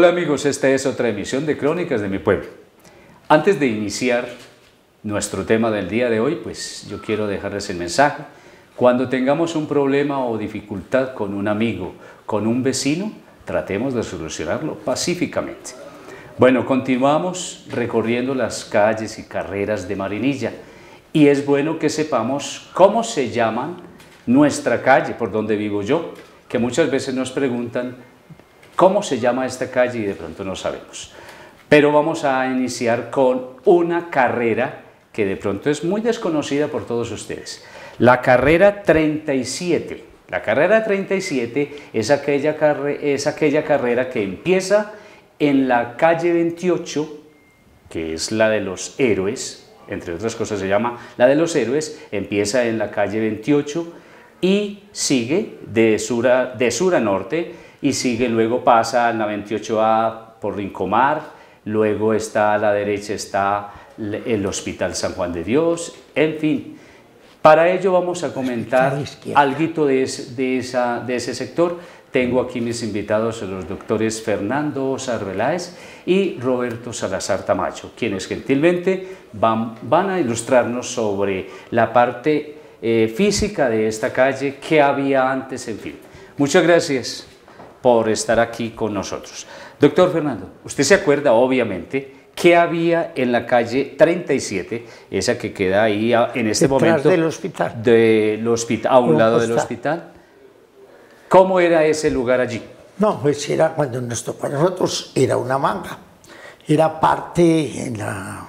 Hola amigos, esta es otra emisión de Crónicas de mi Pueblo. Antes de iniciar nuestro tema del día de hoy, pues yo quiero dejarles el mensaje. Cuando tengamos un problema o dificultad con un amigo, con un vecino, tratemos de solucionarlo pacíficamente. Bueno, continuamos recorriendo las calles y carreras de Marinilla y es bueno que sepamos cómo se llaman nuestra calle, por donde vivo yo, que muchas veces nos preguntan cómo se llama esta calle y de pronto no sabemos. Pero vamos a iniciar con una carrera que de pronto es muy desconocida por todos ustedes. La carrera 37. La carrera 37 es aquella, es aquella carrera que empieza en la calle 28, que es la de los héroes, entre otras cosas se llama la de los héroes, empieza en la calle 28 y sigue de de sur a norte y sigue, luego pasa en la 28A por Rincomar, luego está a la derecha está el Hospital San Juan de Dios, en fin. Para ello vamos a comentar algo de, de, esa, de ese sector. Tengo aquí mis invitados, los doctores Fernando Sarveláez y Roberto Salazar Tamacho, quienes gentilmente van, van a ilustrarnos sobre la parte eh, física de esta calle, qué había antes, en fin. Muchas gracias por estar aquí con nosotros. Doctor Fernando, usted se acuerda obviamente qué había en la calle 37, esa que queda ahí en este momento del hospital, del hospital a un lado del hospital. ¿Cómo era ese lugar allí? No, pues era cuando nos tocó a nosotros, era una manga. Era parte en la,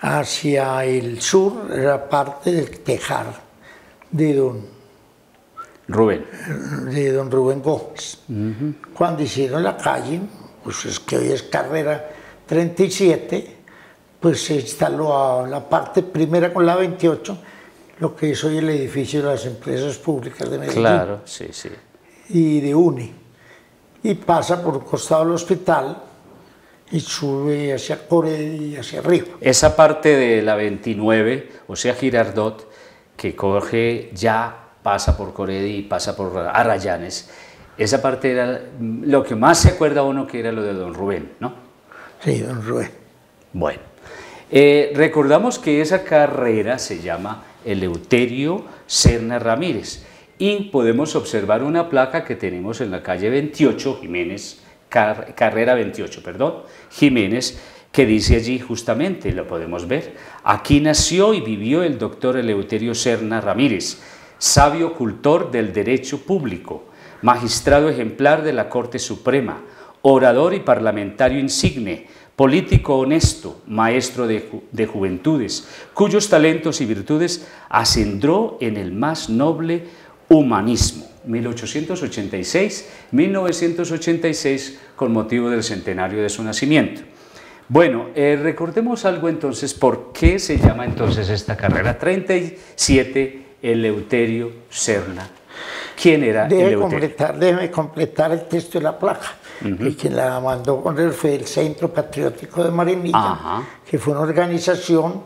hacia el sur, era parte del tejar de don Rubén. De don Rubén Gómez. Cuando hicieron la calle, pues es que hoy es carrera 37, pues se instaló a la parte primera con la 28, lo que es hoy el edificio de las empresas públicas de Medellín. Claro, sí, sí. Y de UNI. Y pasa por el costado del hospital y sube hacia Core y hacia arriba. Esa parte de la 29, o sea, Girardot, que coge ya pasa por Coredi, pasa por Arrayanes. Esa parte era lo que más se acuerda uno que era lo de don Rubén, ¿no? Sí, don Rubén. Bueno, eh, recordamos que esa carrera se llama Eleuterio Serna Ramírez y podemos observar una placa que tenemos en la calle 28, Jiménez, carrera 28, perdón, Jiménez, que dice allí justamente, lo podemos ver, aquí nació y vivió el doctor Eleuterio Serna Ramírez, sabio cultor del derecho público, magistrado ejemplar de la Corte Suprema, orador y parlamentario insigne, político honesto, maestro de, juventudes, cuyos talentos y virtudes ascendró en el más noble humanismo. 1886-1986 con motivo del centenario de su nacimiento. Bueno, eh, recordemos algo entonces, ¿por qué se llama entonces esta carrera 37 Eleuterio Serna. ¿Quién era Debe Eleuterio? Completar, déjeme completar el texto de la placa. Y quien la mandó poner fue el Centro Patriótico de Marinilla, que fue una organización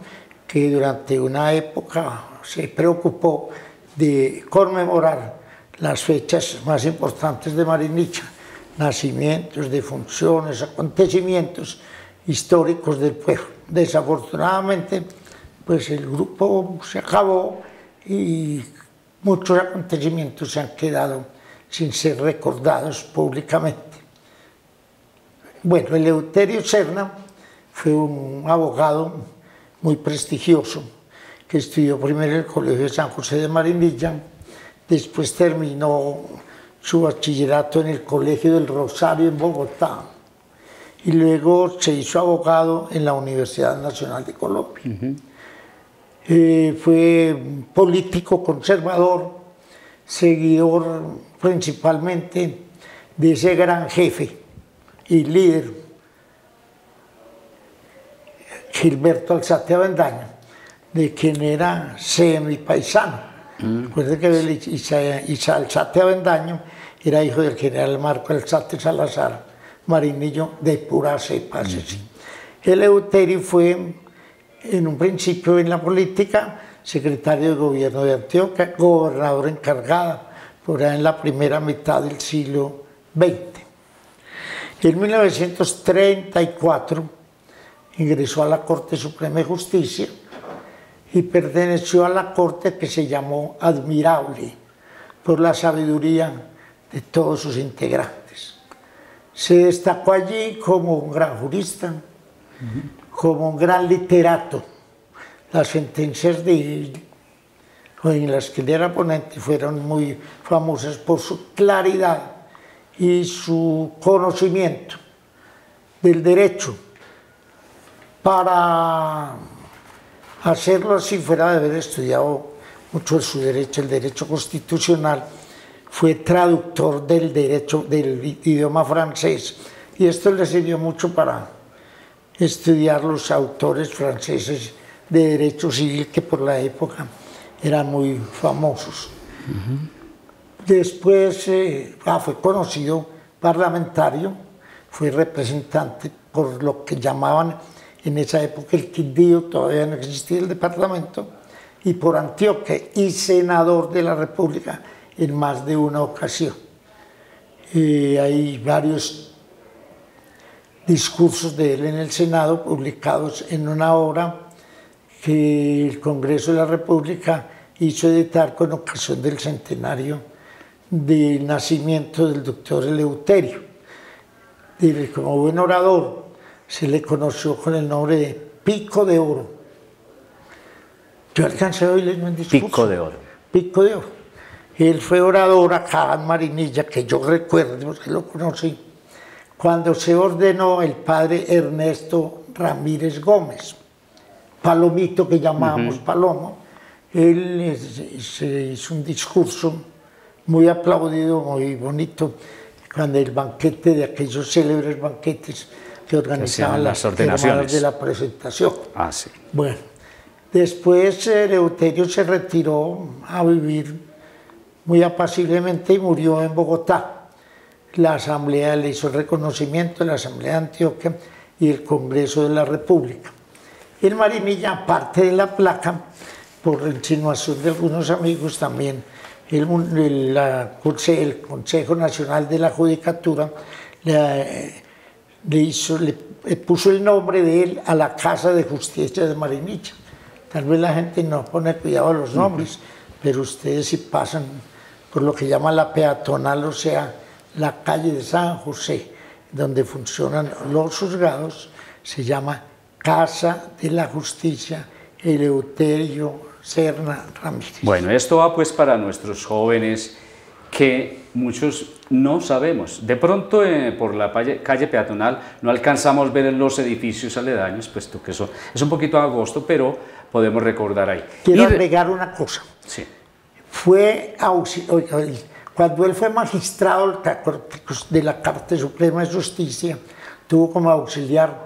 que durante una época se preocupó de conmemorar las fechas más importantes de Marinilla, nacimientos, defunciones, acontecimientos históricos del pueblo. Desafortunadamente, pues el grupo se acabó y muchos acontecimientos se han quedado sin ser recordados públicamente. Bueno, Eleuterio Serna fue un abogado muy prestigioso que estudió primero en el Colegio de San José de Marinilla, después terminó su bachillerato en el Colegio del Rosario en Bogotá y luego se hizo abogado en la Universidad Nacional de Colombia. Eh, fue político conservador, seguidor principalmente de ese gran jefe y líder, Gilberto Alzate Avendaño, de quien era semi-paisano. Mm. Recuerde que Alzate Avendaño era hijo del general Marco Alzate Salazar, marinillo de pura cepa. El Eleuterio fue en un principio en la política, secretario de gobierno de Antioquia, gobernador encargada por ahí en la primera mitad del siglo XX. En 1934 ingresó a la Corte Suprema de Justicia y perteneció a la Corte que se llamó Admirable por la sabiduría de todos sus integrantes. Se destacó allí como un gran jurista, como un gran literato. Las sentencias de en las que él era ponente fueron muy famosas por su claridad y su conocimiento del derecho. Para hacerlo así fuera de haber estudiado mucho de su derecho, el derecho constitucional, fue traductor del derecho del idioma francés y esto le sirvió mucho para estudiar los autores franceses de derecho civil que por la época eran muy famosos. Después eh, ah, fue conocido parlamentario, fue representante por lo que llamaban en esa época el Quindío, todavía no existía el departamento, y por Antioquia, y senador de la República en más de una ocasión. hay varios discursos de él en el Senado publicados en una obra que el Congreso de la República hizo editar con ocasión del centenario del nacimiento del doctor Eleuterio. como buen orador, se le conoció con el nombre de Pico de Oro. Yo alcancé a oírle un discurso. Pico de Oro. Pico de Oro. Él fue orador acá en Marinilla, que yo recuerdo, porque lo conocí, cuando se ordenó el padre Ernesto Ramírez Gómez, Palomito que llamábamos Palomo, él se hizo un discurso muy aplaudido, muy bonito, cuando el banquete de aquellos célebres banquetes que organizaban las ordenaciones de la presentación. Ah, sí. Bueno, después Eleuterio se retiró a vivir muy apaciblemente y murió en Bogotá. La Asamblea le hizo el reconocimiento, la Asamblea de Antioquia y el Congreso de la República. El Marinilla, aparte de la placa, por insinuación de algunos amigos también, el, el Consejo Nacional de la Judicatura le, hizo, le, puso el nombre de él a la Casa de Justicia de Marinilla. Tal vez la gente no pone cuidado a los nombres, pero ustedes si pasan por lo que llama la peatonal, o sea, la calle de San José, donde funcionan los juzgados, se llama Casa de la Justicia Eleuterio Serna Ramírez. Bueno, esto va pues para nuestros jóvenes que muchos no sabemos. De pronto eh, por la calle, peatonal no alcanzamos ver los edificios aledaños, puesto que eso es un poquito agosto, pero podemos recordar ahí. Quiero agregar una cosa. Sí fue cuando él fue magistrado de la Corte Suprema de Justicia, tuvo como auxiliar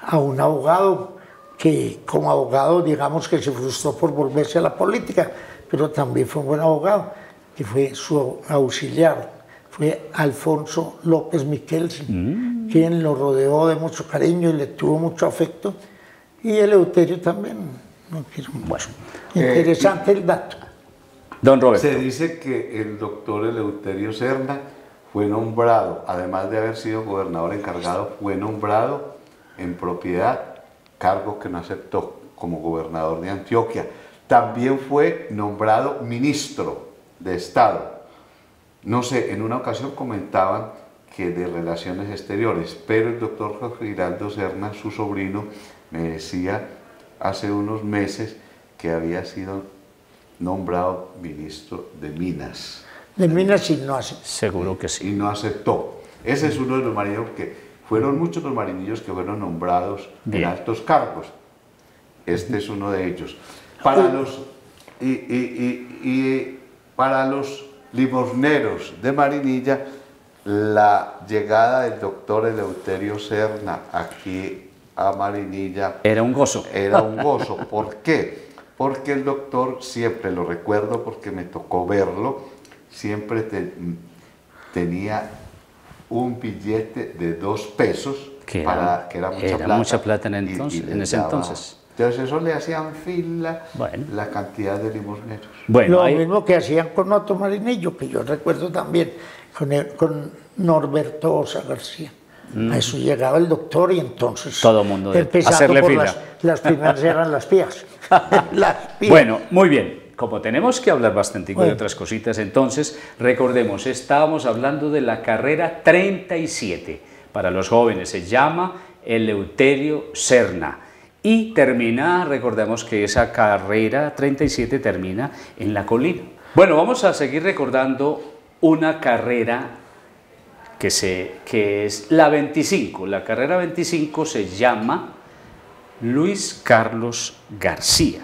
a un abogado que como abogado digamos que se frustró por volverse a la política, pero también fue un buen abogado, que fue su auxiliar, fue Alfonso López Miquelsen, mm. quien lo rodeó de mucho cariño y le tuvo mucho afecto, y Eleuterio también. bueno, interesante el dato. Se dice que el doctor Eleuterio Serna fue nombrado, además de haber sido gobernador encargado, fue nombrado en propiedad, cargo que no aceptó como gobernador de Antioquia. También fue nombrado ministro de Estado. No sé, en una ocasión comentaban que de relaciones exteriores, pero el doctor José Giraldo Serna, su sobrino, me decía hace unos meses que había sido nombrado ministro de Minas. De Minas y no aceptó. Seguro que sí. Y no aceptó. Ese es uno de los marineros que fueron muchos los marinillos que fueron nombrados en altos cargos. Este es uno de ellos. Para los, y, y, y, para los limosneros de Marinilla, la llegada del doctor Eleuterio Serna aquí a Marinilla era un gozo. Era un gozo. ¿Por qué? Porque el doctor, siempre lo recuerdo porque me tocó verlo, siempre tenía un billete de dos pesos, que era, que era mucha plata. en, ese entonces. Entonces eso le hacían fila la cantidad de limosneros. Bueno, lo mismo que hacían con Otto Marinillo, que yo recuerdo también, con, con Norberto Osa García. A eso llegaba el doctor y entonces... Todo el mundo de hacerle por fila. Las, las primeras eran las pías. las pías. Bueno, muy bien. Como tenemos que hablar bastante de otras cositas, entonces recordemos, estábamos hablando de la carrera 37 para los jóvenes, se llama Eleuterio Serna y termina, recordemos que esa carrera 37 termina en la colina. Bueno, vamos a seguir recordando una carrera que, se, que es la 25. La carrera 25 se llama Luis Carlos García.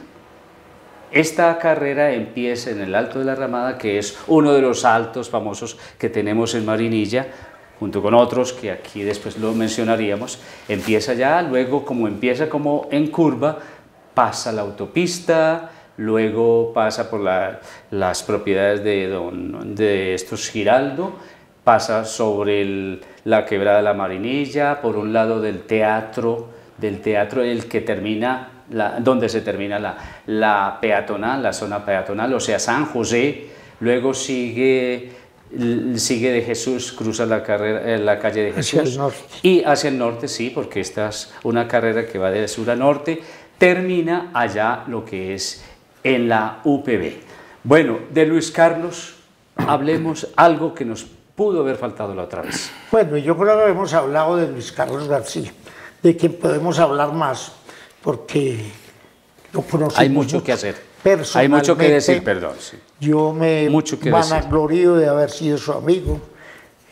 Esta carrera empieza en el Alto de la Ramada, que es uno de los altos famosos que tenemos en Marinilla, junto con otros que aquí después lo mencionaríamos. Empieza ya, luego como empieza como en curva, pasa la autopista, luego pasa por las propiedades de, don, de estos Giraldo, pasa sobre la quebrada de la Marinilla, por un lado del teatro, del teatro el que termina donde se termina la, la peatonal, la zona peatonal, o sea, San José, luego sigue, sigue de Jesús, cruza la, carrera, eh, la calle de Jesús. Y hacia el norte, sí, porque esta es una carrera que va de sur a norte, termina allá lo que es en la UPB. Bueno, de Luis Carlos, hablemos algo que nos pudo haber faltado la otra vez. Bueno, yo creo que hemos hablado de Luis Carlos García, de quien podemos hablar más porque lo Hay mucho que hacer. Hay mucho que decir, perdón. Yo me vanaglorio de haber sido su amigo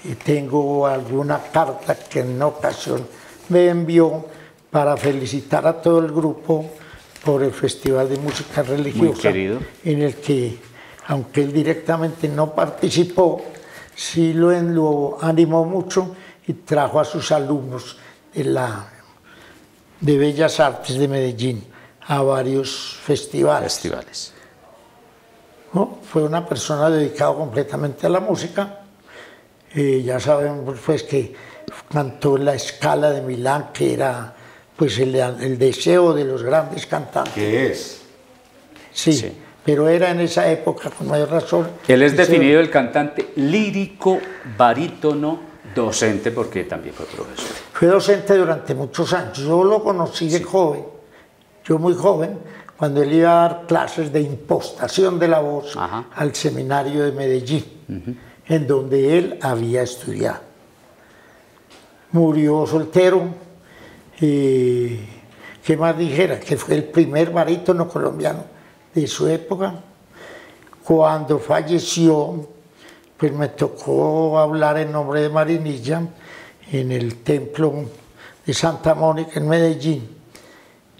y tengo alguna carta que en una ocasión me envió para felicitar a todo el grupo por el Festival de Música Religiosa, en el que, aunque él directamente no participó, sí lo, lo animó mucho y trajo a sus alumnos de la de Bellas Artes de Medellín a varios festivales. festivales. Fue una persona dedicada completamente a la música. Eh, ya sabemos pues, que cantó la escala de Milán, que era pues, el, deseo de los grandes cantantes. ¿Qué es? Sí, pero era en esa época con mayor razón. Él es definido el cantante lírico barítono Docente porque también fue profesor. Fue docente durante muchos años. Yo lo conocí de joven, yo muy joven, cuando él iba a dar clases de impostación de la voz al seminario de Medellín, en donde él había estudiado. Murió soltero, y ¿qué más dijera? Que fue el primer barítono colombiano de su época. Cuando falleció, pues me tocó hablar en nombre de Marinilla en el templo de Santa Mónica en Medellín.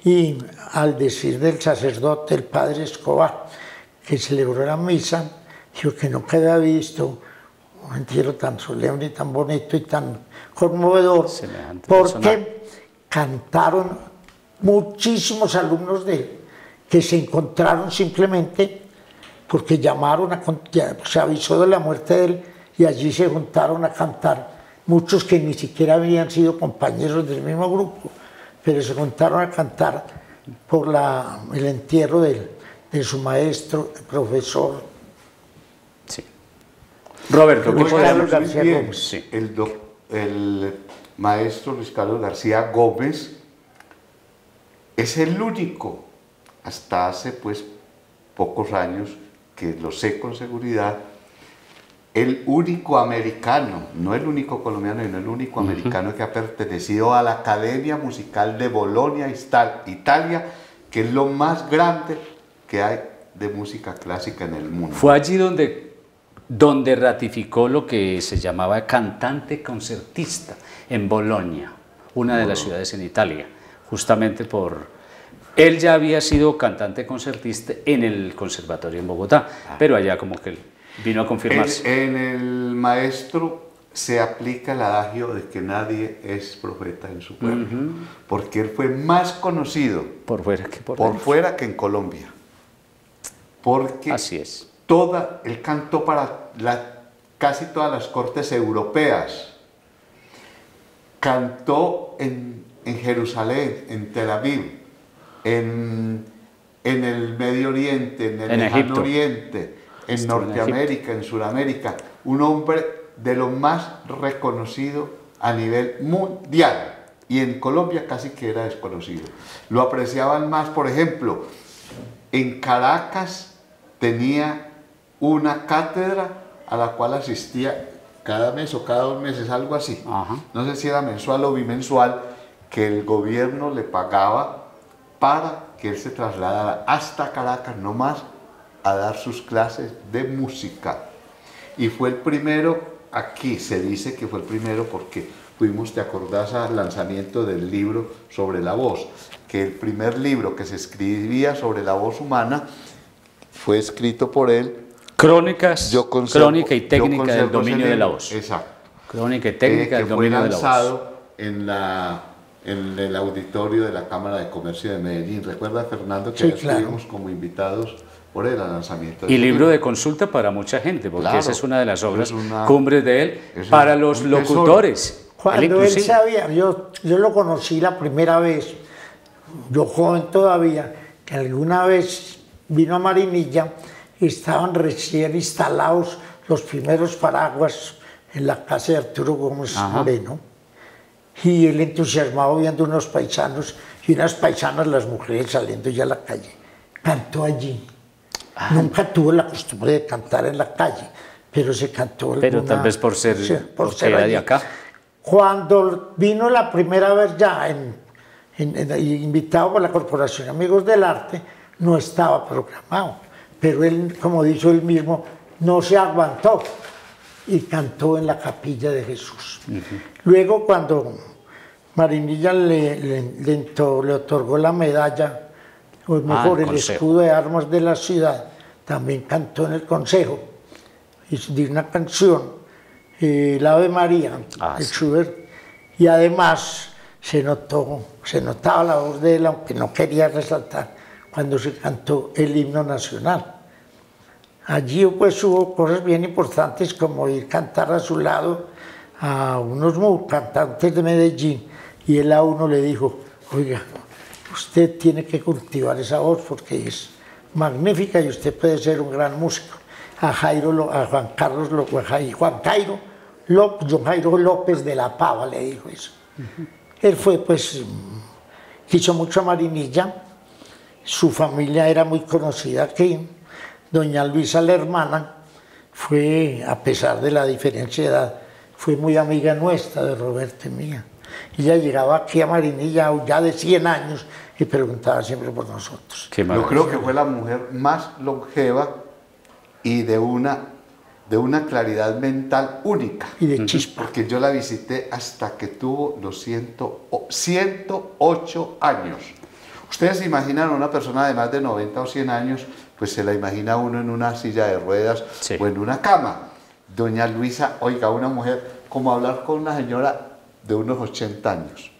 Y al decir del sacerdote, el padre Escobar, que celebró la misa, dijo que nunca había visto un entierro tan solemne y tan bonito y tan conmovedor, porque cantaron muchísimos alumnos de él que se encontraron simplemente porque llamaron a, se avisó de la muerte de él y allí se juntaron a cantar muchos que ni siquiera habían sido compañeros del mismo grupo, pero se juntaron a cantar por la, el entierro de, de su maestro, el profesor. Sí. Roberto, Luis Carlos García Gómez. Sí. El, el maestro Luis Carlos García Gómez es el único, hasta hace pues pocos años, que lo sé con seguridad, el único americano, no el único colombiano, sino el único americano que ha pertenecido a la Academia Musical de Bolonia, Italia, que es lo más grande que hay de música clásica en el mundo. Fue allí donde, donde ratificó lo que se llamaba cantante concertista en Bolonia, una de las ciudades en Italia, justamente por, él ya había sido cantante concertista en el conservatorio en Bogotá, ah. pero allá como que vino a confirmarse. En, el maestro se aplica el adagio de que nadie es profeta en su pueblo, porque él fue más conocido por fuera que por, por fuera que en Colombia. Porque Así es. Toda, él cantó para la, casi todas las cortes europeas. Cantó en, en Jerusalén, en Tel Aviv en, el Medio Oriente, en el en Oriente, en Norteamérica, en, Sudamérica, un hombre de lo más reconocido a nivel mundial y en Colombia casi que era desconocido. Lo apreciaban más, por ejemplo, en Caracas tenía una cátedra a la cual asistía cada mes o cada dos meses, algo así. No sé si era mensual o bimensual, que el gobierno le pagaba para que él se trasladara hasta Caracas, no más, a dar sus clases de música. Y fue el primero, aquí se dice que fue el primero porque fuimos, te acordás, al lanzamiento del libro sobre la voz, que el primer libro que se escribía sobre la voz humana fue escrito por él. Crónicas, crónica y técnica del dominio de la voz. Exacto. Crónica y técnica eh, del dominio de la voz. en la en el auditorio de la Cámara de Comercio de Medellín. ¿Recuerda, Fernando, que estuvimos como invitados por el lanzamiento? y libro de consulta para mucha gente, porque esa es una de las obras cumbres de él, para los locutores. Cuando él, sabía, yo, yo lo conocí la primera vez, yo joven todavía, que alguna vez vino a Marinilla y estaban recién instalados los primeros paraguas en la casa de Arturo Gómez Moreno y él entusiasmado viendo unos paisanos y unas paisanas, las mujeres saliendo ya a la calle. Cantó allí. Ah. Nunca tuvo la costumbre de cantar en la calle, pero se cantó. Pero tal vez por ser, por ser de acá. Cuando vino la primera vez ya, en, invitado por la Corporación Amigos del Arte, no estaba programado. Pero él, como dijo él mismo, no se aguantó y cantó en la capilla de Jesús. Luego cuando Marinilla le, otorgó la medalla, o ah, mejor el, escudo de armas de la ciudad, también cantó en el consejo. Y dio una canción, el Ave María, ah, el Schubert, y además se notó, se notaba la voz de él, aunque no quería resaltar, cuando se cantó el himno nacional. Allí pues hubo cosas bien importantes como ir cantar a su lado a unos cantantes de Medellín y él a uno le dijo, oiga, usted tiene que cultivar esa voz porque es magnífica y usted puede ser un gran músico. A Jairo, a Juan Carlos, a Juan Cairo, López, Jairo López de la Pava le dijo eso. Él fue pues, quiso mucho a Marinilla, su familia era muy conocida aquí Doña Luisa, la hermana, fue, a pesar de la diferencia de edad, fue muy amiga nuestra de Roberto y mía. Ella llegaba aquí a Marinilla ya de 100 años y preguntaba siempre por nosotros. Yo creo que fue la mujer más longeva y de una, de una claridad mental única. Y de chispa. Porque yo la visité hasta que tuvo los 108 años. Ustedes se imaginan a una persona de más de 90 o 100 años pues se la imagina uno en una silla de ruedas o en una cama. Doña Luisa, oiga, una mujer, como hablar con una señora de unos 80 años.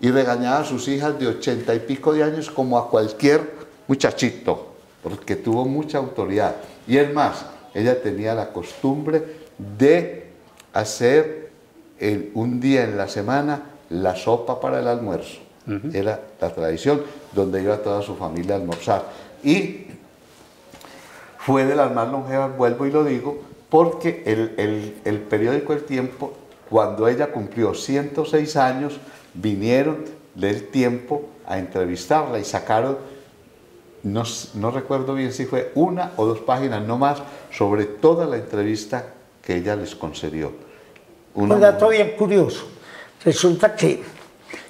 Y regañaba a sus hijas de 80 y pico de años como a cualquier muchachito, porque tuvo mucha autoridad. Y es más, ella tenía la costumbre de hacer un día en la semana la sopa para el almuerzo. Era la tradición donde iba toda su familia a almorzar. Y fue de las más longevas, vuelvo y lo digo, porque el, periódico El Tiempo, cuando ella cumplió 106 años, vinieron del Tiempo a entrevistarla y sacaron, no, no recuerdo bien si fue una o dos páginas, no más, sobre toda la entrevista que ella les concedió. Un dato bien curioso. Resulta que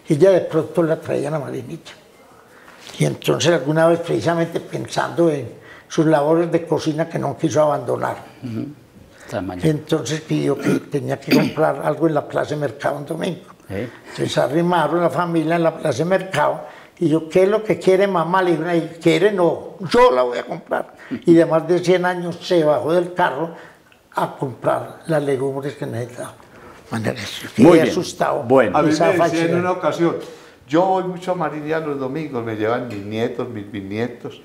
ella de pronto la traía a Marinilla. Y entonces alguna vez precisamente pensando en, sus labores de cocina que no quiso abandonar. Entonces pidió que tenía que comprar algo en la Plaza de Mercado un domingo. Entonces arrimaron la familia en la Plaza de Mercado y yo, ¿qué es lo que quiere mamá? Le dije, ¿quiere? No, yo la voy a comprar. Y de más de 100 años se bajó del carro a comprar las legumbres que necesitaba. Muy asustado. Bueno, a mí me decía en una ocasión, yo voy mucho a Marinia los domingos, me llevan mis nietos, mis bisnietos,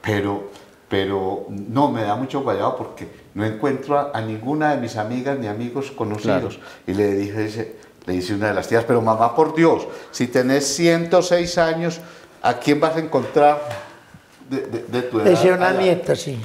pero pero no, me da mucho guayado porque no encuentro a, ninguna de mis amigas ni amigos conocidos. Y le dije, le dice una de las tías, pero mamá, por Dios, si tenés 106 años, ¿a quién vas a encontrar de, tu edad? Decía una nieta, sí.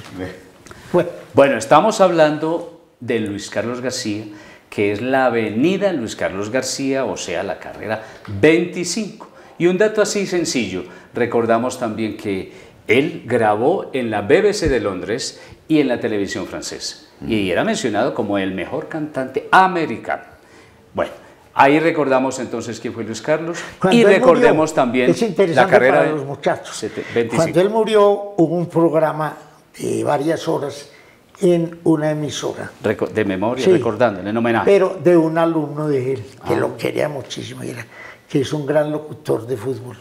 Bueno. bueno, estamos hablando de Luis Carlos García, que es la avenida Luis Carlos García, o sea, la carrera 25. Y un dato así sencillo, recordamos también que él grabó en la BBC de Londres y en la televisión francesa. Y era mencionado como el mejor cantante americano. Bueno, ahí recordamos entonces quién fue Luis Carlos y recordemos también la carrera de los muchachos. Cuando él murió hubo un programa de varias horas en una emisora. de memoria, recordándole, en homenaje. Pero de un alumno de él, que ah. lo quería muchísimo, que es un gran locutor de fútbol.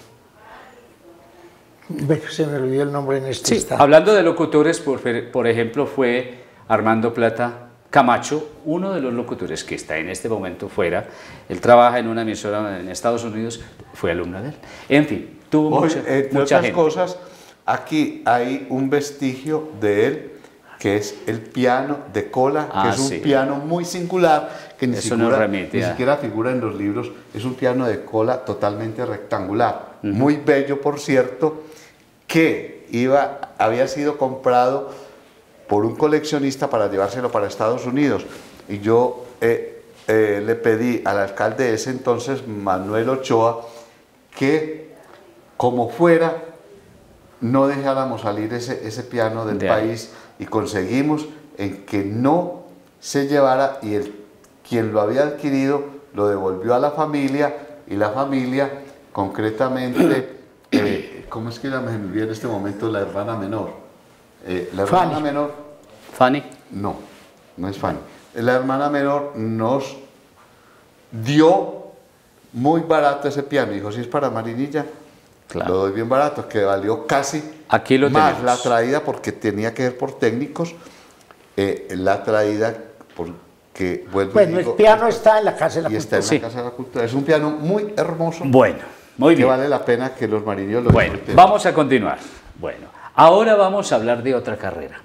Se me olvidó el nombre en este sí, Hablando de locutores, por, por ejemplo, fue Armando Plata Camacho, uno de los locutores que está en este momento fuera. Él trabaja en una emisora en Estados Unidos, fue alumno de él. En fin, tuvo mucha, otras cosas, aquí hay un vestigio de él que es el piano de cola, que ah, es un piano muy singular, que ni, siquiera, figura en los libros, es un piano de cola totalmente rectangular, muy bello por cierto, que iba, había sido comprado por un coleccionista para llevárselo para Estados Unidos. Y yo eh, eh, le pedí al alcalde de ese entonces, Manuel Ochoa, que como fuera, no dejáramos salir ese, ese piano del país y conseguimos en que no se llevara y el, quien lo había adquirido lo devolvió a la familia y la familia concretamente, eh, ¿cómo es que la me en este momento la hermana menor? Eh, la hermana menor... ¿Fanny? No, no es Fanny. La hermana menor nos dio muy barato ese piano. Dijo, si es para Marinilla, lo doy bien barato, que valió casi Aquí lo más la traída porque tenía que ver por técnicos, eh, la traída porque bueno el piano está en la casa de la cultura. está en la casa de la cultura. Es un piano muy hermoso. Bueno, muy bien. Que vale la pena que los marineros lo Bueno, vamos a continuar. Bueno, ahora vamos a hablar de otra carrera.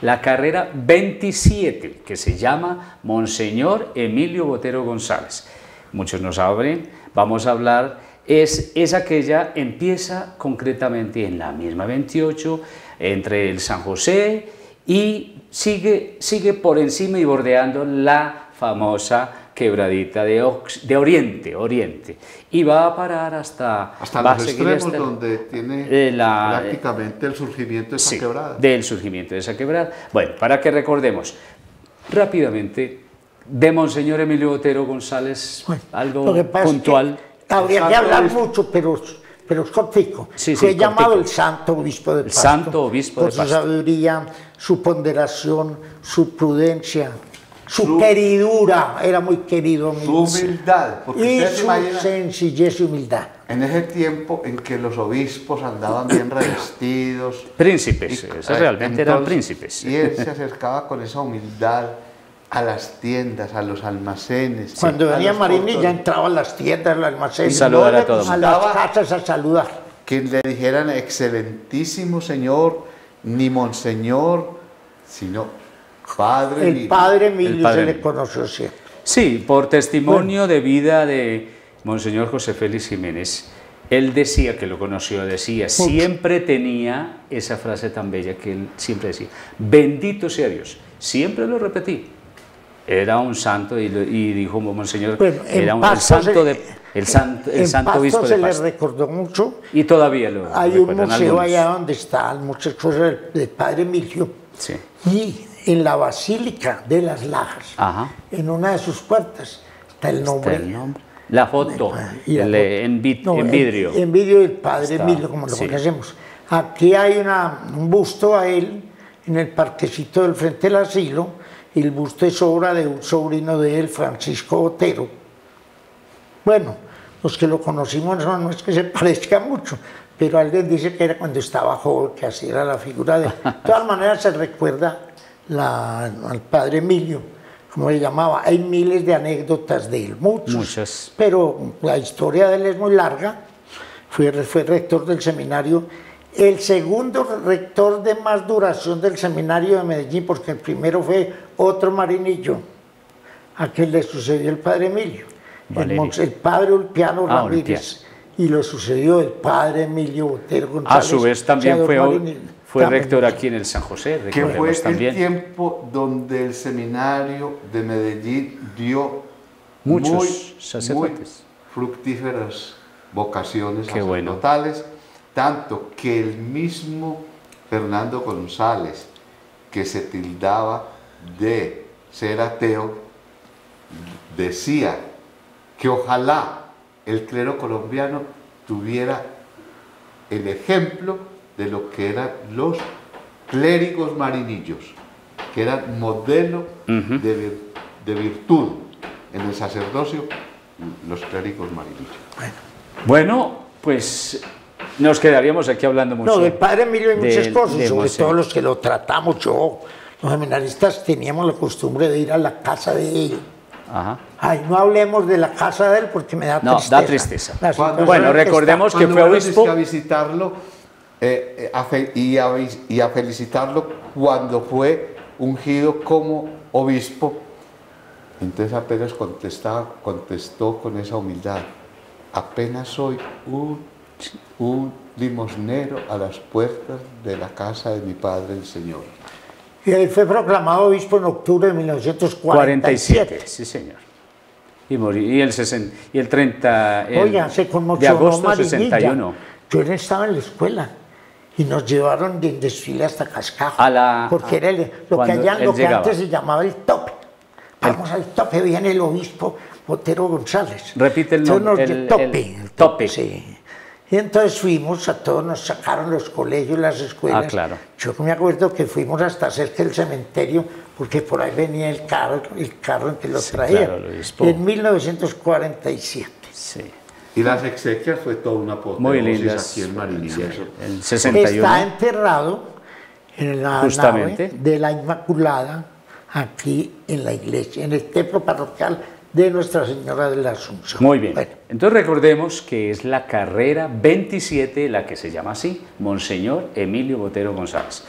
La carrera 27, que se llama Monseñor Emilio Botero González. Muchos no saben, vamos a hablar es, es aquella, empieza concretamente en la misma 28, entre el San José y sigue, sigue por encima y bordeando la famosa quebradita de, de Oriente, Oriente, y va a parar hasta... Hasta los extremos donde tiene prácticamente el surgimiento de esa quebrada. del surgimiento de esa quebrada. Bueno, para que recordemos rápidamente de Monseñor Emilio Botero González, algo puntual. Habría que hablar mucho, pero, pero es cortico. Fue llamado el Santo Obispo de Pasto. Santo Obispo por su sabiduría, su ponderación, su prudencia, su, queridura, era muy querido. Su humildad. y su sencillez y humildad. En ese tiempo en que los obispos andaban bien revestidos. Príncipes, realmente eran príncipes. Y él se acercaba con esa humildad a las tiendas, a los almacenes. Cuando venía Marini ya entraba a las tiendas, a los almacenes. Y saludar a todos. A las casas a saludar. Que le dijeran excelentísimo señor, ni monseñor, sino padre El padre Emilio se le conoció siempre. Sí, por testimonio de vida de monseñor José Félix Jiménez. Él decía, que lo conoció, decía, siempre tenía esa frase tan bella que él siempre decía, bendito sea Dios. Siempre lo repetí, era un santo y, dijo Monseñor, era un, el santo, de, el santo, el santo obispo se le recordó mucho. Y todavía lo Hay un museo allá donde está muchas cosas del, Padre Emilio. Sí. Y en la Basílica de las Lajas, en una de sus puertas, está el nombre. el nombre. La foto, en, vidrio. En, vidrio del Padre Emilio, como lo conocemos. Aquí hay una, un busto a él en el parquecito del frente del asilo el busto es obra de un sobrino de él, Francisco Otero. Bueno, los que lo conocimos no, es que se parezca mucho, pero alguien dice que era cuando estaba joven, que así era la figura de él. De todas maneras se recuerda al padre Emilio, como le llamaba. Hay miles de anécdotas de él, muchas. Pero la historia de él es muy larga. Fue, fue rector del seminario el segundo rector de más duración del seminario de Medellín, porque el primero fue otro marinillo, a quien le sucedió el padre Emilio, el, padre Ulpiano ah, Ramírez, y lo sucedió el padre Emilio Botero González. A su vez también fue, Fue rector aquí en el San José, que fue el tiempo donde el seminario de Medellín dio muchos muy, sacerdotes. fructíferas vocaciones sacerdotales, tanto que el mismo Fernando González, que se tildaba de ser ateo, decía que ojalá el clero colombiano tuviera el ejemplo de lo que eran los clérigos marinillos, que eran modelo de, de, virtud en el sacerdocio, los clérigos marinillos. Bueno, bueno pues nos quedaríamos aquí hablando mucho. No, del padre Emilio hay muchas cosas, sobre todo los que lo tratamos. Yo, los seminaristas teníamos la costumbre de ir a la casa de él. Ajá. Ay, no hablemos de la casa de él porque me da tristeza. No, da tristeza. Bueno, recordemos que fue obispo. a visitarlo eh, eh, y, a, y a felicitarlo cuando fue ungido como obispo. Entonces apenas contestaba, contestó con esa humildad. Apenas soy un un limosnero a las puertas de la casa de mi padre el Señor. Y él fue proclamado obispo en octubre de 1947. sí señor. Y, y, el, y el 30 Oiga, se de agosto 61. Yo estaba en la escuela y nos llevaron de desfile hasta Cascajo. porque era lo, que, allá, lo que antes se llamaba el tope. Vamos al tope, viene el obispo Botero González. Repite el nombre. El, tope. El tope. Sí. Y entonces fuimos, a todos nos sacaron los colegios, las escuelas. Ah, claro. Yo me acuerdo que fuimos hasta cerca del cementerio, porque por ahí venía el carro, el carro en que lo traía. en 1947. Sí. Y las exequias fue toda una Muy lindas. aquí en Marinilla. El 61. Está enterrado en la nave de la Inmaculada, aquí en la iglesia, en el templo parroquial de Nuestra Señora de la Asunción. Muy bien. Entonces recordemos que es la carrera 27, la que se llama así, Monseñor Emilio Botero González.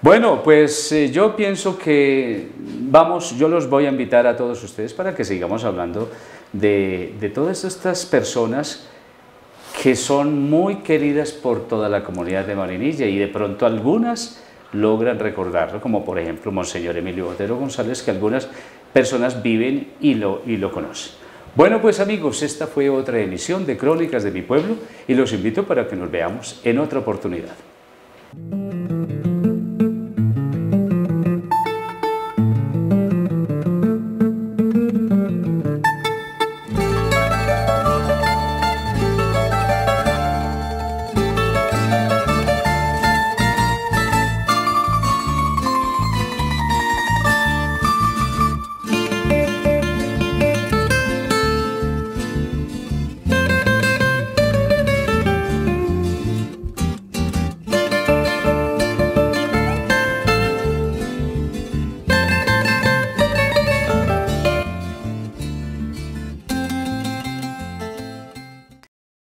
Bueno, pues eh, yo pienso que vamos, yo los voy a invitar a todos ustedes para que sigamos hablando de, de todas estas personas que son muy queridas por toda la comunidad de Marinilla y de pronto algunas logran recordarlo, como por ejemplo Monseñor Emilio Botero González, que algunas personas viven y lo, y lo conocen. Bueno, pues amigos, esta fue otra emisión de Crónicas de mi Pueblo y los invito para que nos veamos en otra oportunidad.